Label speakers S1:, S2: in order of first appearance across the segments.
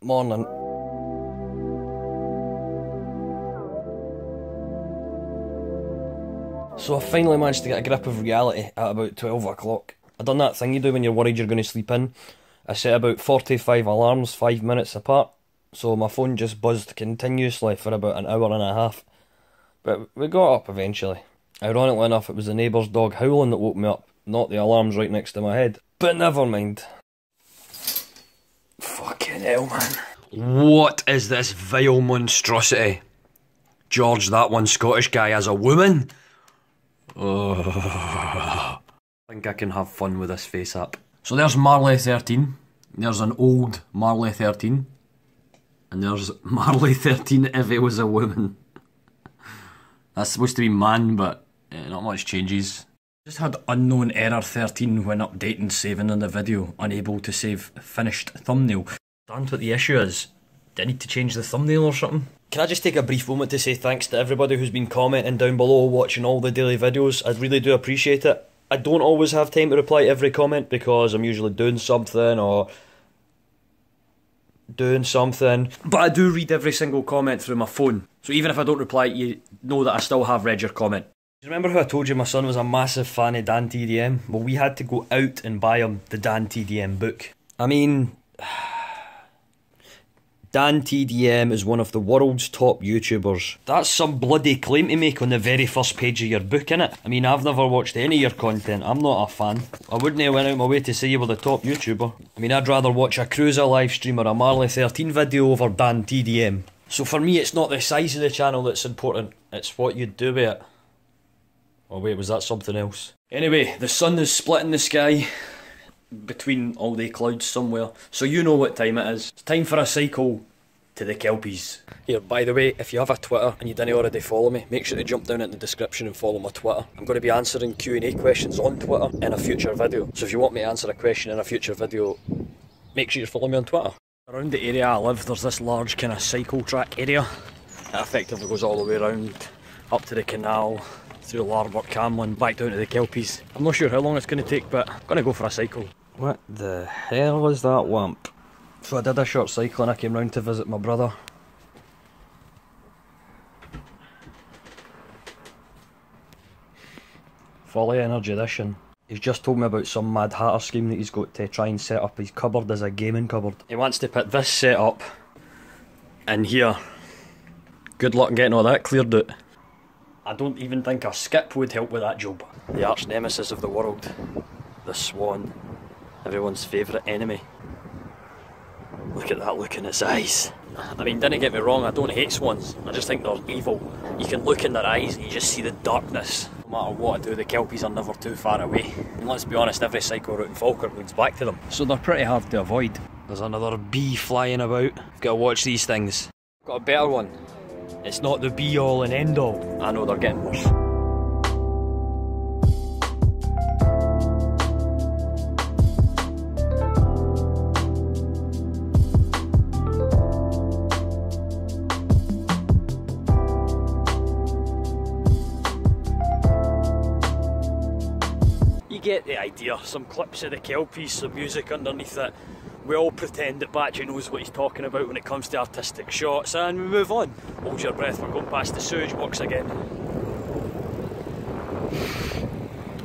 S1: Morning. So I finally managed to get a grip of reality at about 12 o'clock. I done that thing you do when you're worried you're going to sleep in. I set about 45 alarms, 5 minutes apart, so my phone just buzzed continuously for about an hour and a half. But we got up eventually. Ironically enough, it was the neighbour's dog howling that woke me up, not the alarms right next to my head. But never mind. Fucking hell, man.
S2: What is this vile monstrosity? George, that one Scottish guy, as a woman? Oh. I think I can have fun with this face up. So there's Marley 13. There's an old Marley 13. And there's Marley 13 if it was a woman. That's supposed to be man, but uh, not much changes. Just had unknown error 13 when updating saving in the video, unable to save finished thumbnail. Understand what the issue is. Do I need to change the thumbnail or something?
S1: Can I just take a brief moment to say thanks to everybody who's been commenting down below, watching all the daily videos? I really do appreciate it. I don't always have time to reply to every comment because I'm usually doing something or doing something.
S2: But I do read every single comment through my phone. So even if I don't reply, you know that I still have read your comment.
S1: Do you remember how I told you my son was a massive fan of Dan TDM? Well, we had to go out and buy him the Dan TDM book. I mean, Dan TDM is one of the world's top YouTubers. That's some bloody claim to make on the very first page of your book, innit? I mean, I've never watched any of your content. I'm not a fan. I wouldn't have went out my way to say you were the top YouTuber. I mean, I'd rather watch a Cruiser live stream or a Marley 13 video over Dan TDM. So for me, it's not the size of the channel that's important. It's what you do with it. Oh wait, was that something else?
S2: Anyway, the sun is splitting the sky between all the clouds somewhere. So you know what time it is. It's time for a cycle to the Kelpies.
S1: Here, by the way, if you have a Twitter and you didn't already follow me, make sure to jump down in the description and follow my Twitter. I'm going to be answering Q&A questions on Twitter in a future video. So if you want me to answer a question in a future video, make sure you follow me on Twitter.
S2: Around the area I live, there's this large kind of cycle track area. It effectively goes all the way around, up to the canal, through Larbert Camelon, back down to the Kelpies. I'm not sure how long it's going to take, but I'm going to go for a cycle.
S1: What the hell is that wamp? So I did a short cycle and I came round to visit my brother. Folly Energy Edition. He's just told me about some Mad Hatter scheme that he's got to try and set up his cupboard as a gaming cupboard.
S2: He wants to put this set up in here. Good luck getting all that cleared out. I don't even think a skip would help with that job.
S1: The arch nemesis of the world. The swan. Everyone's favourite enemy. Look at that look in its eyes.
S2: I mean, don't get me wrong, I don't hate swans. I just think they're evil. You can look in their eyes and you just see the darkness. No matter what I do, the Kelpies are never too far away. And let's be honest, every cycle route in Falkirk leads back to them. So they're pretty hard to avoid.
S1: There's another bee flying about. You've got to watch these things.
S2: Got a better one. It's not the be all and end all. I know they're getting worse. Get the idea. Some clips of the Kelpies, some music underneath it. We all pretend that Batchy knows what he's talking about when it comes to artistic shots, and we move on. Hold your breath, we're going past the sewage works again.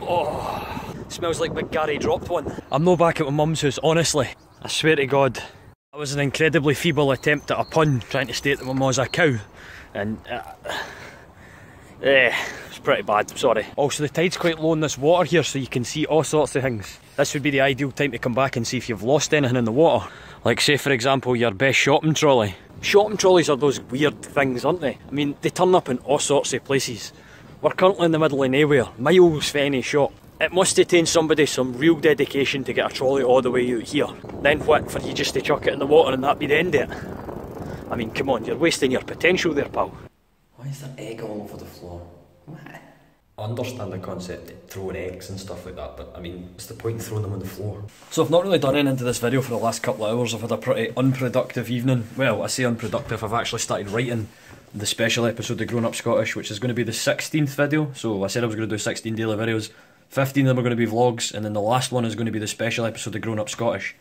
S2: Oh, smells like Gary dropped one. I'm no back at my mum's house, honestly. I swear to God. That was an incredibly feeble attempt at a pun, trying to state that my mum's a cow. And, uh, eh, it's pretty bad, sorry. Also, the tide's quite low in this water here, so you can see all sorts of things. This would be the ideal time to come back and see if you've lost anything in the water. Like, say, for example, your best shopping trolley. Shopping trolleys are those weird things, aren't they? I mean, they turn up in all sorts of places. We're currently in the middle of nowhere, miles for any shop. It must have taken somebody some real dedication to get a trolley all the way out here. Then what, for you just to chuck it in the water and that be the end of it? I mean, come on, you're wasting your potential there, pal.
S1: Why is there egg all over the floor? I understand the concept of throwing eggs and stuff like that, but I mean, what's the point in throwing them on the floor?
S2: So I've not really done anything to this video for the last couple of hours. I've had a pretty unproductive evening. Well, I say unproductive, I've actually started writing the special episode of Grown Up Scottish, which is going to be the 16th video. So I said I was going to do 16 daily videos. 15 of them are going to be vlogs, and then the last one is going to be the special episode of Grown Up Scottish.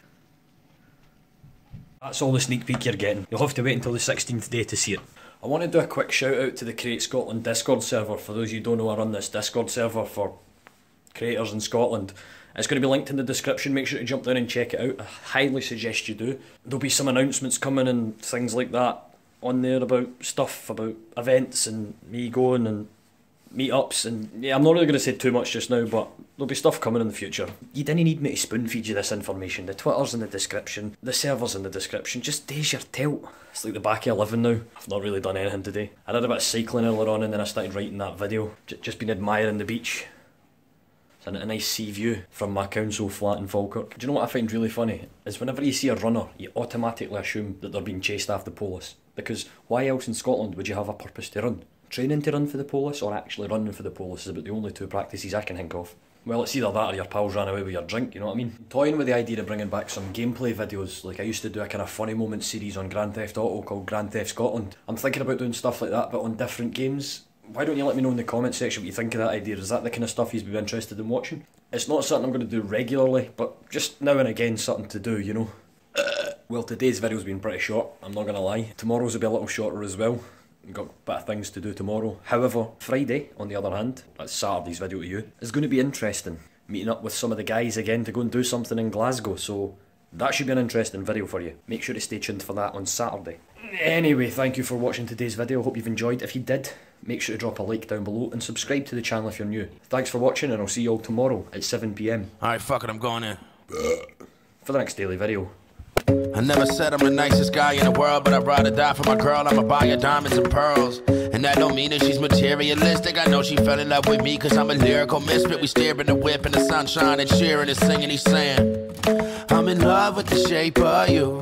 S2: That's all the sneak peek you're getting. You'll have to wait until the 16th day to see it. I want to do a quick shout out to the Create Scotland Discord server. For those of you who don't know, I run this Discord server for creators in Scotland. It's going to be linked in the description. Make sure to jump down and check it out. I highly suggest you do. There'll be some announcements coming and things like that on there about stuff, about events and me going and meetups. And yeah, I'm not really going to say too much just now, but there'll be stuff coming in the future. You didn't need me to spoon feed you this information. The Twitter's in the description, the server's in the description. Just days your tilt. It's like the back of 11 now. I've not really done anything today. I did a bit of cycling earlier on and then I started writing that video. J- just been admiring the beach. It's a, nice sea view from my council flat in Falkirk. Do you know what I find really funny? Is whenever you see a runner, you automatically assume that they're being chased after the police. Because why else in Scotland would you have a purpose to run? Training to run for the police or actually running for the police is about the only two practices I can think of. Well, it's either that or your pals ran away with your drink, you know what I mean? Toying with the idea of bringing back some gameplay videos, like I used to do a kind of funny moment series on Grand Theft Auto called Grand Theft Scotland. I'm thinking about doing stuff like that, but on different games. Why don't you let me know in the comment section what you think of that idea? Is that the kind of stuff you'd be interested in watching? It's not something I'm going to do regularly, but just now and again something to do, you know? Well, today's video's been pretty short, I'm not going to lie. Tomorrow's will be a little shorter as well. Got a bit of things to do tomorrow. However, Friday, on the other hand, that's Saturday's video to you, is going to be interesting. Meeting up with some of the guys again to go and do something in Glasgow, so that should be an interesting video for you. Make sure to stay tuned for that on Saturday. Anyway, thank you for watching today's video. Hope you've enjoyed. If you did, make sure to drop a like down below and subscribe to the channel if you're new. Thanks for watching and I'll see you all tomorrow at 7pm
S3: Alright, fuck it, I'm going in.
S2: for the next daily video.
S3: I never said I'm the nicest guy in the world, but I'd rather die for my girl. I'ma buy her diamonds and pearls. And that don't mean that she's materialistic. I know she fell in love with me cause I'm a lyrical misfit. We stare in the whip in the sunshine and cheering and singing. He's saying, I'm in love with the shape of you.